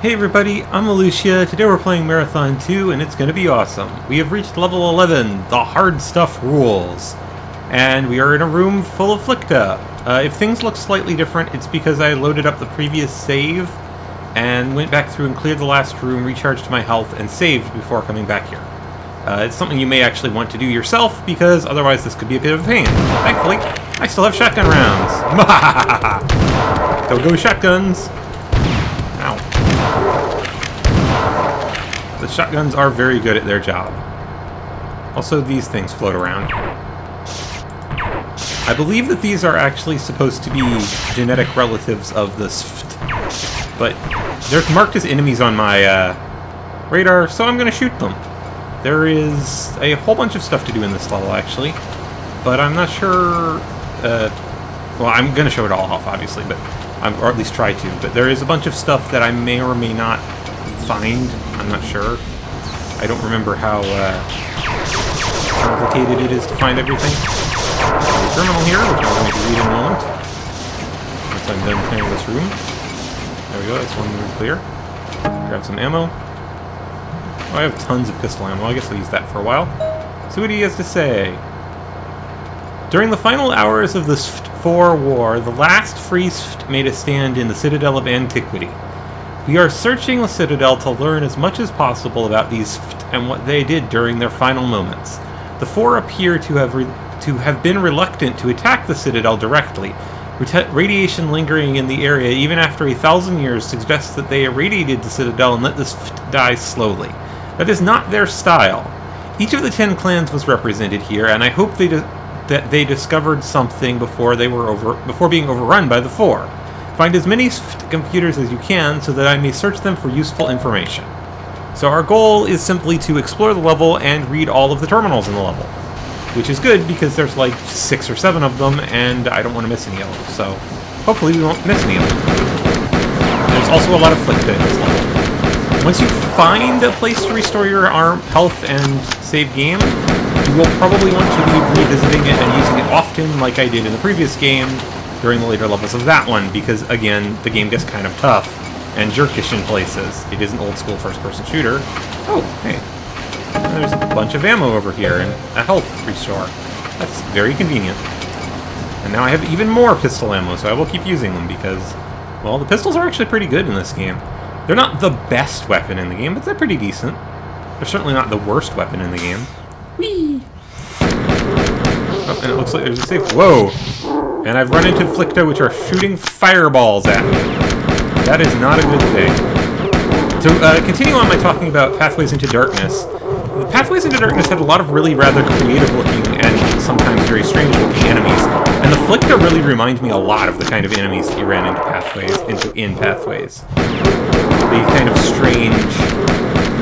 Hey everybody, I'm Ilushia. Today we're playing Marathon 2 and it's going to be awesome. We have reached level 11, the hard stuff rules. And we are in a room full of F'lickta. Uh, if things look slightly different, it's because I loaded up the previous save and went back through and cleared the last room, recharged my health, and saved before coming back here. Uh, it's something you may actually want to do yourself because otherwise this could be a bit of a pain. Thankfully, I still have shotgun rounds. Go go shotguns! The shotguns are very good at their job. Also, these things float around. I believe that these are actually supposed to be genetic relatives of the S'pht, but they're marked as enemies on my uh, radar, so I'm going to shoot them. There is a whole bunch of stuff to do in this level, actually, but I'm not sure... Uh, well, I'm going to show it all off, obviously, but I'm, or at least try to. But there is a bunch of stuff that I may or may not find. I'm not sure. I don't remember how uh, complicated it is to find everything. Terminal here, which I'm going to read in a moment. Once I'm done clearing this room. There we go, that's one room clear. Grab some ammo. Oh, I have tons of pistol ammo. I guess I'll use that for a while. See what he has to say. During the final hours of the S'pht War, the last free S'pht made a stand in the Citadel of Antiquity. We are searching the Citadel to learn as much as possible about these and what they did during their final moments. The Pfhor appear to have to have been reluctant to attack the Citadel directly. radiation lingering in the area even after a thousand years suggests that they irradiated the Citadel and let the S'pht die slowly. That is not their style. Each of the ten clans was represented here, and I hope they that they discovered something before they were over before being overrun by the Pfhor. Find as many computers as you can so that I may search them for useful information. So our goal is simply to explore the level and read all of the terminals in the level. Which is good because there's like six or seven of them and I don't want to miss any of them. So hopefully we won't miss any of them. There's also a lot of flick level. Once you find a place to restore your arm, health, and save game, you will probably want to be revisiting it and using it often like I did in the previous game during the later levels of that one, because again, the game gets kind of tough and jerkish in places. It is an old school first person shooter. Oh, hey. There's a bunch of ammo over here and a health restore. That's very convenient. And now I have even more pistol ammo, so I will keep using them because, well, the pistols are actually pretty good in this game. They're not the best weapon in the game, but they're pretty decent. They're certainly not the worst weapon in the game. Whee! Oh, and it looks like there's a safe. Whoa! And I've run into F'lickta, which are shooting fireballs at me. That is not a good thing. To uh, continue on my talking about Pathways into Darkness, the Pathways into Darkness had a lot of really rather creative looking and sometimes very strange looking enemies. And the F'lickta really remind me a lot of the kind of enemies that you ran into Pathways into in Pathways the kind of strange,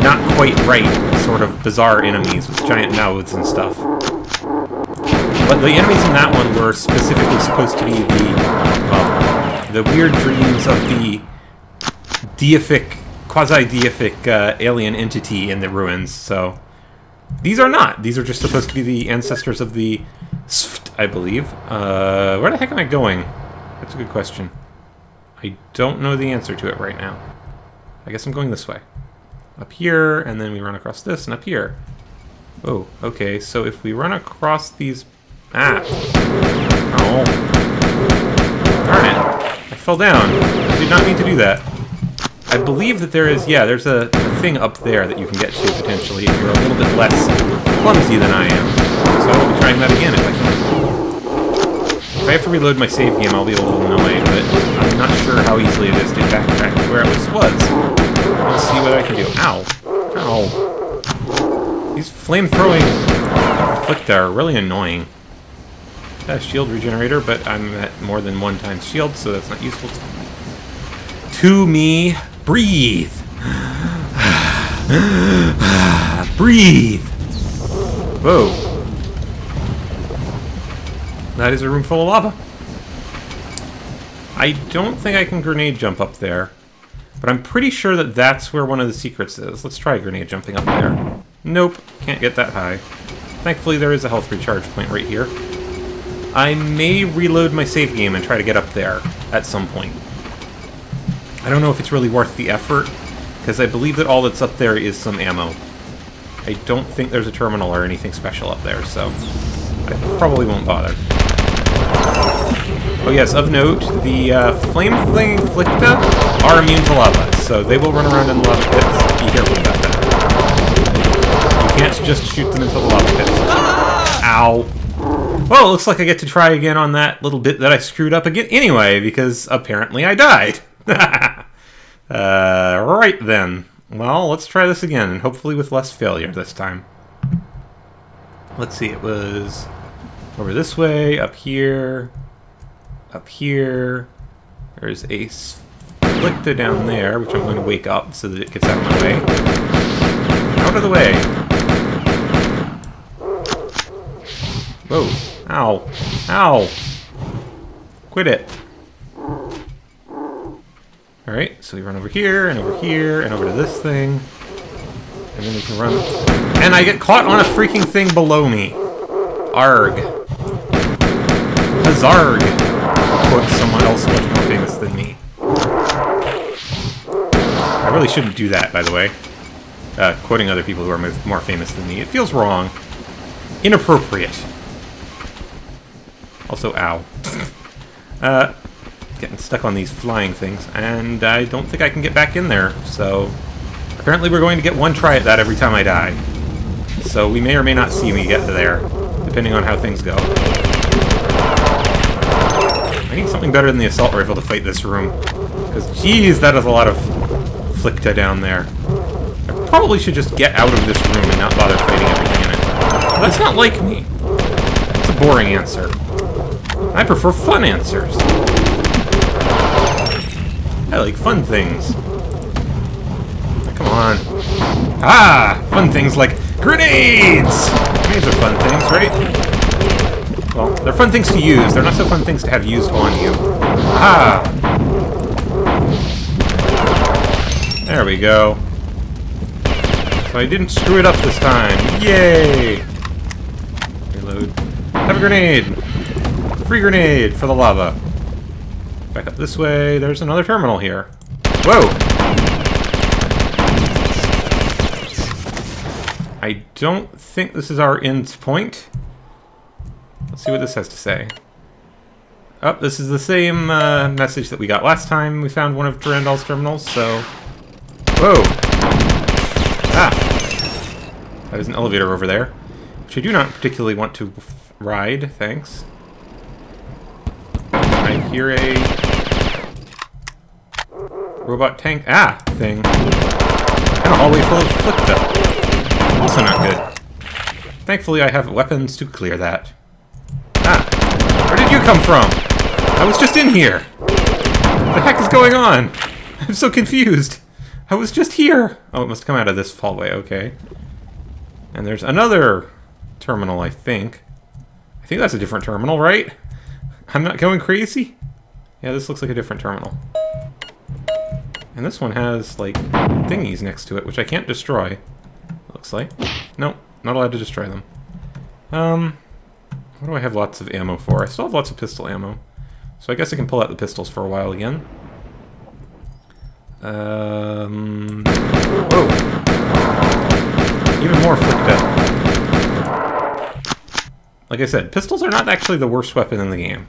not quite right sort of bizarre enemies with giant mouths and stuff. But the enemies in that one were specifically supposed to be the well, the weird dreams of the deific, quasi-deific uh, alien entity in the ruins. So these are not. These are just supposed to be the ancestors of the S'pht, I believe. Uh, where the heck am I going? That's a good question. I don't know the answer to it right now. I guess I'm going this way. Up here, and then we run across this, and up here. Oh, okay, so if we run across these... Ah! Oh. Alright. I fell down. I did not mean to do that. I believe that there is... Yeah, there's a, thing up there that you can get to, potentially, if you're a little bit less clumsy than I am. So I will be trying that again if I can. If I have to reload my save game, I'll be a little annoyed, but I'm not sure how easily it is to backtrack to where it was. Let's see what I can do. Ow. Ow. These flame-throwing flick are really annoying. A shield regenerator, but I'm at more than one times shield, so that's not useful to me. To me, breathe. breathe. Whoa. That is a room full of lava. I don't think I can grenade jump up there. But I'm pretty sure that that's where one of the secrets is. Let's try grenade jumping up there. Nope, can't get that high. Thankfully, there is a health recharge point right here. I may reload my save game and try to get up there at some point. I don't know if it's really worth the effort, because I believe that all that's up there is some ammo. I don't think there's a terminal or anything special up there, so I probably won't bother. Oh yes, of note, the uh, Flame Fling F'lickta are immune to lava, so they will run around in lava pits. Be careful about that. You can't just shoot them into the lava pits. Ow. Well, it looks like I get to try again on that little bit that I screwed up again anyway, because apparently I died. uh, right then. Well, let's try this again, and hopefully with less failure this time. Let's see, it was over this way, up here, up here. There's a F'lickta down there, which I'm going to wake up so that it gets out of my way. Out of the way! Whoa. Ow. Ow! Quit it. Alright, so we run over here, and over here, and over to this thing. And then we can run... And I get caught on a freaking thing below me! Arg. Hazard! Quote someone else much more famous than me. I really shouldn't do that, by the way. Uh, quoting other people who are more famous than me. It feels wrong. Inappropriate. Also, ow. uh, getting stuck on these flying things, and I don't think I can get back in there, so... Apparently we're going to get one try at that every time I die. So we may or may not see me get to there, depending on how things go. I need something better than the assault rifle to fight this room. Because, geez, that is a lot of F'lickta down there. I probably should just get out of this room and not bother fighting everything in it. But that's not like me. It's a boring answer. I prefer fun answers. I like fun things. Come on. Ah! Fun things like grenades! Grenades are fun things, right? Well, they're fun things to use. They're not so fun things to have used on you. Ah! There we go. So I didn't screw it up this time. Yay! Reload. Have a grenade! Free grenade for the lava. Back up this way. There's another terminal here. Whoa! I don't think this is our end point. Let's see what this has to say. Oh, this is the same uh, message that we got last time we found one of Durandal's terminals, so... Whoa! Ah! There's an elevator over there, which I do not particularly want to ride, thanks. I hear a robot tank ah thing. And a hallway full of F'lickta. Also not good. Thankfully I have weapons to clear that. Ah! Where did you come from? I was just in here! What the heck is going on? I'm so confused. I was just here! Oh, it must come out of this hallway, okay. And there's another terminal, I think. I think that's a different terminal, right? I'm not going crazy? Yeah, this looks like a different terminal. And this one has, like, thingies next to it, which I can't destroy. Looks like. Nope, not allowed to destroy them. Um, what do I have lots of ammo for? I still have lots of pistol ammo. So I guess I can pull out the pistols for a while again. Um, whoa! Even more flipped out. Like I said, pistols are not actually the worst weapon in the game.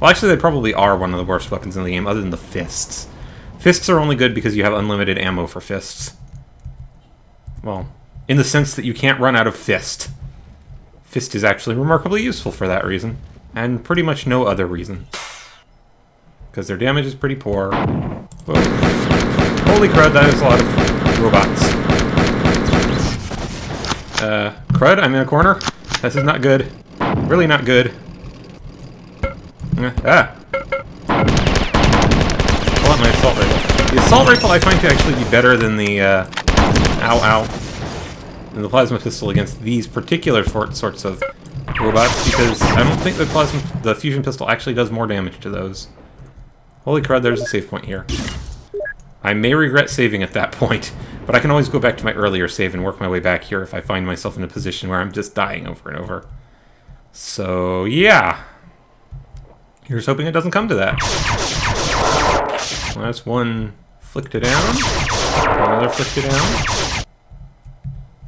Well, actually, they probably are one of the worst weapons in the game, other than the fists. Fists are only good because you have unlimited ammo for fists. Well, in the sense that you can't run out of fist. Fist is actually remarkably useful for that reason, and pretty much no other reason. Because their damage is pretty poor. Whoa. Holy crud, that is a lot of robots. Uh, crud, I'm in a corner? This is not good. Really not good. Ah! want my assault rifle. The assault rifle I find to actually be better than the, uh, ow ow, than the plasma pistol against these particular sorts of robots, because I don't think the plasma, the fusion pistol actually does more damage to those. Holy crud, there's a save point here. I may regret saving at that point, but I can always go back to my earlier save and work my way back here if I find myself in a position where I'm just dying over and over. So, yeah. Here's hoping it doesn't come to that. Last one flicked it down. Another F'lickta down.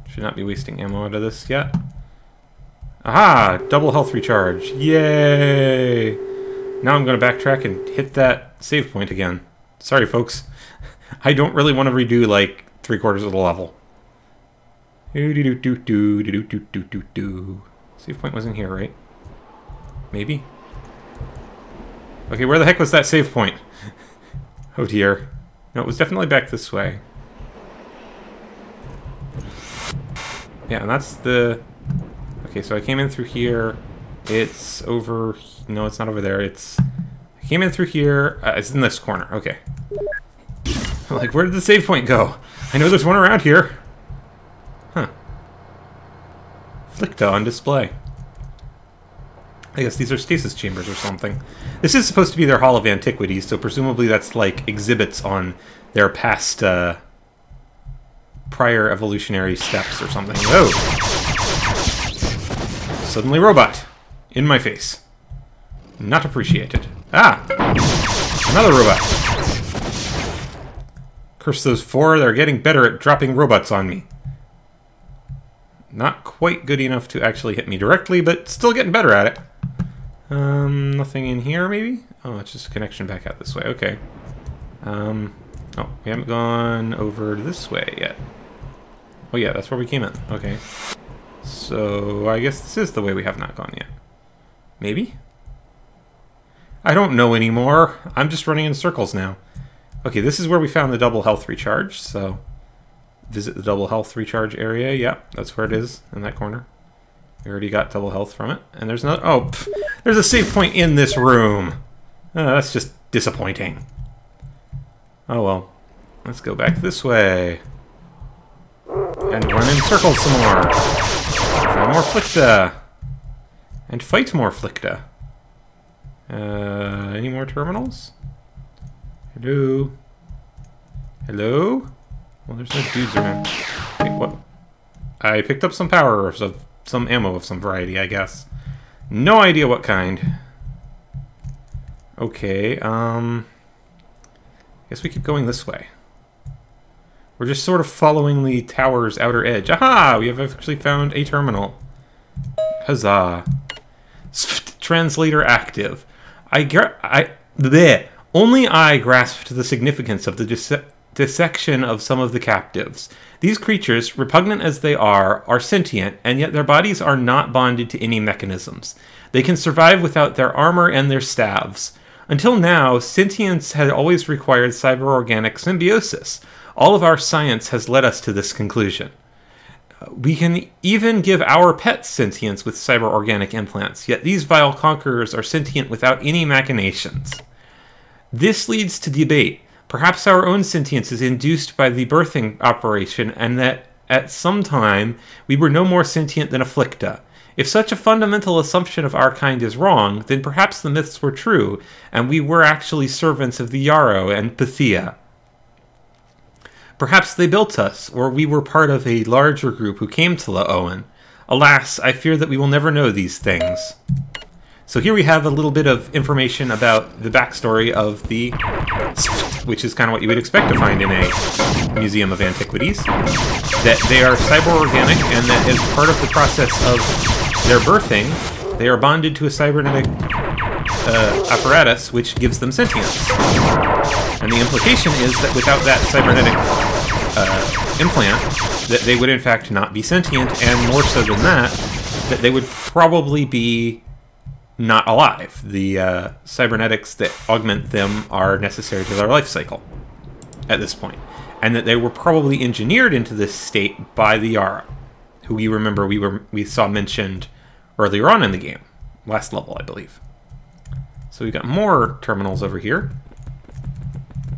Should not be wasting ammo out of this yet. Aha! Double health recharge. Yay! Now I'm going to backtrack and hit that save point again. Sorry, folks. I don't really want to redo, like, three quarters of the level. Do do do do do do do do do do. Save point wasn't here, right? Maybe? Okay, where the heck was that save point? oh dear. No, it was definitely back this way. Yeah, and that's the... Okay, so I came in through here. It's over... No, it's not over there. It's... I came in through here. Uh, it's in this corner. Okay. like, where did the save point go? I know there's one around here. Huh. On display. I guess these are stasis chambers or something. This is supposed to be their Hall of Antiquities, so presumably that's like exhibits on their past, uh, prior evolutionary steps or something. Oh! Suddenly robot. In my face. Not appreciated. Ah! Another robot. Curse those Pfhor, they're getting better at dropping robots on me. Not quite good enough to actually hit me directly, but still getting better at it. Um, nothing in here, maybe? Oh, it's just a connection back out this way. Okay. Um, oh, we haven't gone over this way yet. Oh yeah, that's where we came in. Okay. So, I guess this is the way we have not gone yet. Maybe? I don't know anymore. I'm just running in circles now. Okay, this is where we found the double health recharge, so... Visit the double health recharge area. Yep, that's where it is, in that corner. We already got double health from it. And there's no... Oh, pff, there's a save point in this room. Oh, that's just disappointing. Oh well. Let's go back this way. And run in circles some more. Find more F'lickta. And fight more F'lickta. Uh, any more terminals? Hello? Hello? Well, there's no dudes around. Wait, what? I picked up some power of some ammo of some variety, I guess. No idea what kind. Okay, um... I Guess we keep going this way. We're just sort of following the tower's outer edge. Aha! We have actually found a terminal. Huzzah. Translator active. I... I... Bleh. Only I grasped the significance of the dissection of some of the captives. These creatures, repugnant as they are, are sentient, and yet their bodies are not bonded to any mechanisms. They can survive without their armor and their staves. Until now, sentience had always required cyber-organic symbiosis. All of our science has led us to this conclusion. Uh, we can even give our pets sentience with cyber-organic implants, yet these vile conquerors are sentient without any machinations. This leads to debate. Perhaps our own sentience is induced by the birthing operation, and that at some time we were no more sentient than a F'lickta. If such a fundamental assumption of our kind is wrong, then perhaps the myths were true, and we were actually servants of the Yrro and Pythia. Perhaps they built us, or we were part of a larger group who came to Lh'owon. Alas, I fear that we will never know these things. So here we have a little bit of information about the backstory of the which is kind of what you would expect to find in a museum of antiquities. That they are cyber-organic, and that as part of the process of their birthing, they are bonded to a cybernetic uh, apparatus which gives them sentience. And the implication is that without that cybernetic uh, implant, that they would in fact not be sentient, and more so than that, that they would probably be not alive. The uh, cybernetics that augment them are necessary to their life cycle at this point. And that they were probably engineered into this state by the Yara, who you remember we were we saw mentioned earlier on in the game. Last level, I believe. So we've got more terminals over here,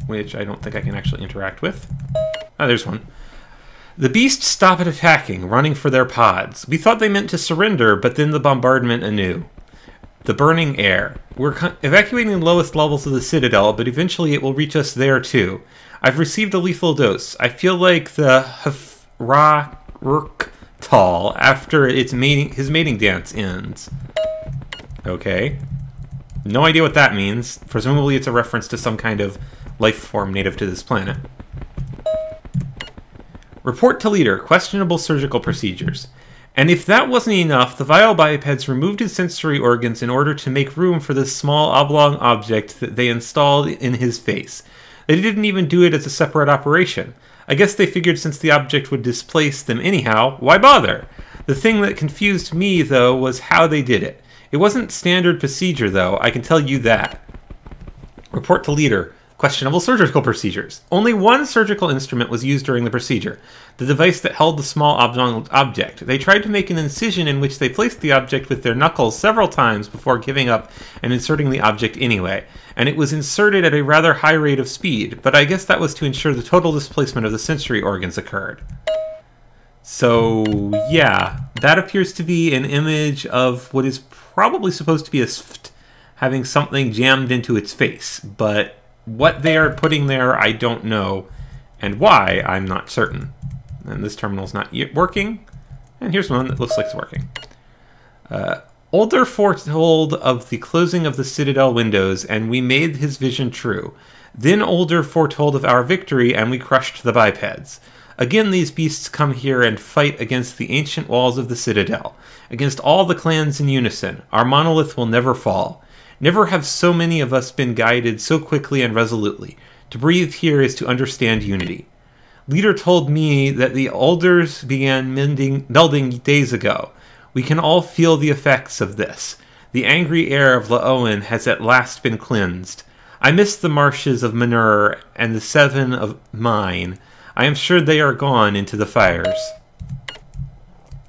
which I don't think I can actually interact with. Ah, there's one. The beasts stop at attacking, running for their pods. We thought they meant to surrender, but then the bombardment anew the burning air. We're evacuating the lowest levels of the Citadel, but eventually it will reach us there too. I've received a lethal dose. I feel like the Hfrarktal after its mating, his mating dance ends. Okay. No idea what that means. Presumably it's a reference to some kind of life form native to this planet. Report to leader, questionable surgical procedures. And if that wasn't enough, the vile bipeds removed his sensory organs in order to make room for the small oblong object that they installed in his face. They didn't even do it as a separate operation. I guess they figured since the object would displace them anyhow, why bother? The thing that confused me, though, was how they did it. It wasn't standard procedure, though, I can tell you that. Report to leader. Questionable surgical procedures. Only one surgical instrument was used during the procedure the device that held the small object. They tried to make an incision in which they placed the object with their knuckles several times before giving up and inserting the object anyway, and it was inserted at a rather high rate of speed, but I guess that was to ensure the total displacement of the sensory organs occurred. So, yeah, that appears to be an image of what is probably supposed to be a S'pht having something jammed into its face, but what they are putting there, I don't know, and why, I'm not certain. And this terminal's not yet working, and here's one that looks like it's working. Uh, Ulder foretold of the closing of the Citadel windows, and we made his vision true. Then Older foretold of our victory, and we crushed the bipeds. Again, these beasts come here and fight against the ancient walls of the Citadel, against all the clans in unison. Our monolith will never fall. Never have so many of us been guided so quickly and resolutely. To breathe here is to understand unity. Leader told me that the Ulders began mending, melding days ago. We can all feel the effects of this. The angry air of Lh'owon has at last been cleansed. I miss the marshes of Manur and the seven of mine. I am sure they are gone into the fires.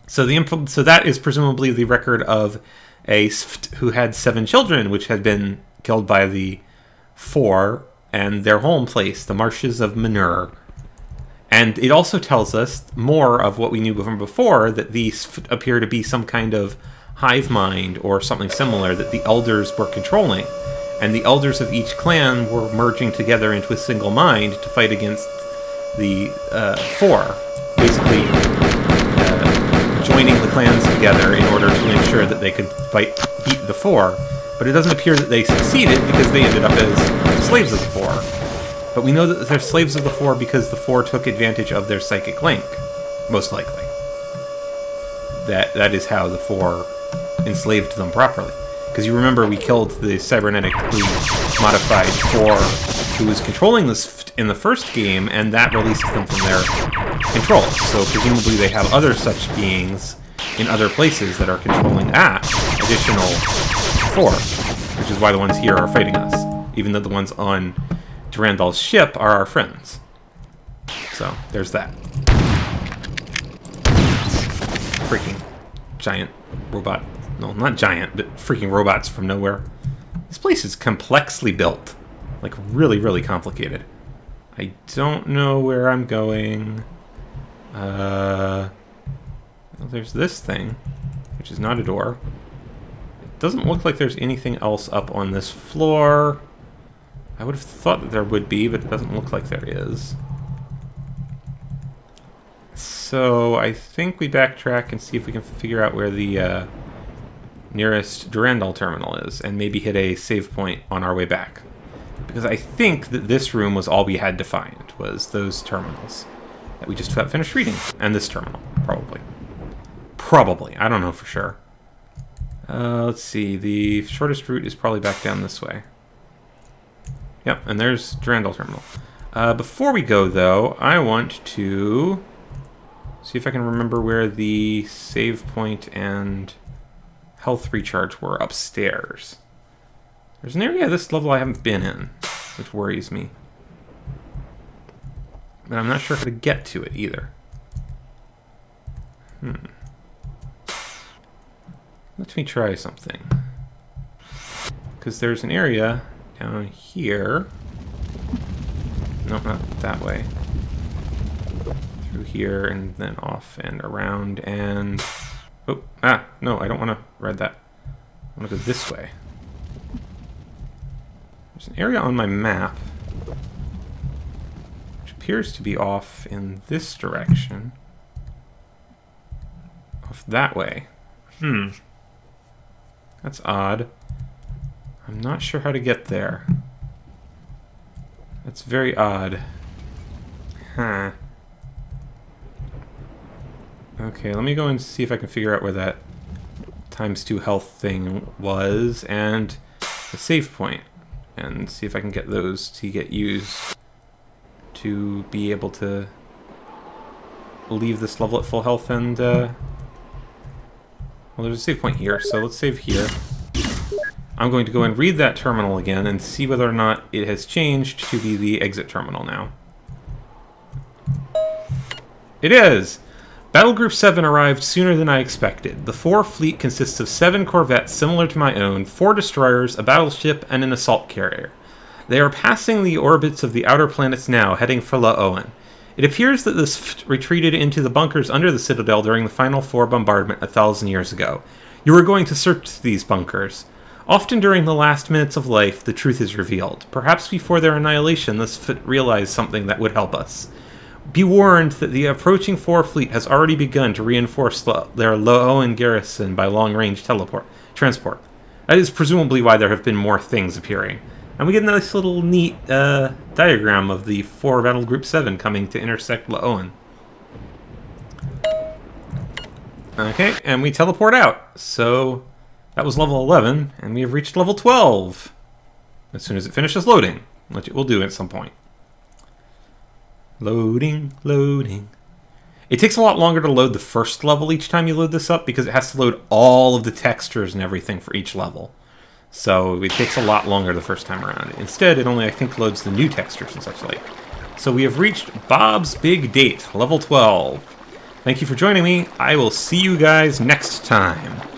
So the so that is presumably the record of a S'pht who had seven children, which had been killed by the Pfhor and their home place, the marshes of Manur. And it also tells us more of what we knew from before that these appear to be some kind of hive mind or something similar that the elders were controlling. And the elders of each clan were merging together into a single mind to fight against the uh, Pfhor, basically joining the clans together in order to ensure that they could fight beat the Pfhor, but it doesn't appear that they succeeded because they ended up as slaves of the Pfhor. But we know that they're slaves of the Pfhor because the Pfhor took advantage of their psychic link, most likely. That that is how the Pfhor enslaved them properly. Because you remember we killed the cybernetically modified Pfhor who was controlling this in the first game, and that released them from their control. So presumably they have other such beings in other places that are controlling that additional Pfhor, which is why the ones here are fighting us, even though the ones on Durandal's ship are our friends. So, there's that. Freaking giant robot. No, not giant, but freaking robots from nowhere. This place is complexly built. Like, really, really complicated. I don't know where I'm going. Uh, well, there's this thing, which is not a door. It doesn't look like there's anything else up on this floor. I would have thought that there would be, but it doesn't look like there is. So I think we backtrack and see if we can figure out where the uh, nearest Durandal terminal is, and maybe hit a save point on our way back. Because I think that this room was all we had to find, was those terminals that we just finished reading. And this terminal, probably. Probably. I don't know for sure. Uh, let's see. The shortest route is probably back down this way. Yep, and there's Durandal Terminal. Uh, before we go, though, I want to see if I can remember where the save point and health recharge were upstairs. There's an area of this level I haven't been in, which worries me. But I'm not sure how to get to it either. Hmm. Let me try something. Because there's an area down here. No, not that way. Through here and then off and around and... Oh, ah, no, I don't want to ride that. I want to go this way. There's an area on my map which appears to be off in this direction. Off that way. Hmm. That's odd. I'm not sure how to get there. That's very odd. Huh. Okay, let me go and see if I can figure out where that times two health thing was and the save point and see if I can get those to get used to be able to leave this level at full health and uh, well there's a save point here so let's save here I'm going to go and read that terminal again and see whether or not it has changed to be the exit terminal now. It is! Battle Group 7 arrived sooner than I expected. The Pfhor fleet consists of seven corvettes similar to my own, four destroyers, a battleship, and an assault carrier. They are passing the orbits of the outer planets now, heading for Lh'owon. It appears that this retreated into the bunkers under the Citadel during the final Pfhor bombardment a thousand years ago. You are going to search these bunkers. Often during the last minutes of life, the truth is revealed. Perhaps before their annihilation, this fit realized something that would help us. Be warned that the approaching Pfhor Fleet has already begun to reinforce their Lh'owon garrison by long-range teleport transport. That is presumably why there have been more things appearing. And we get a nice little neat uh, diagram of the Pfhor Battle Group 7 coming to intersect Lh'owon. Okay, and we teleport out. So that was level 11, and we have reached level 12. As soon as it finishes loading, which it will do at some point. Loading, loading. It takes a lot longer to load the first level each time you load this up because it has to load all of the textures and everything for each level. So it takes a lot longer the first time around. Instead, it only, I think, loads the new textures and such like. So we have reached Bob's Big Date, level 12. Thank you for joining me. I will see you guys next time.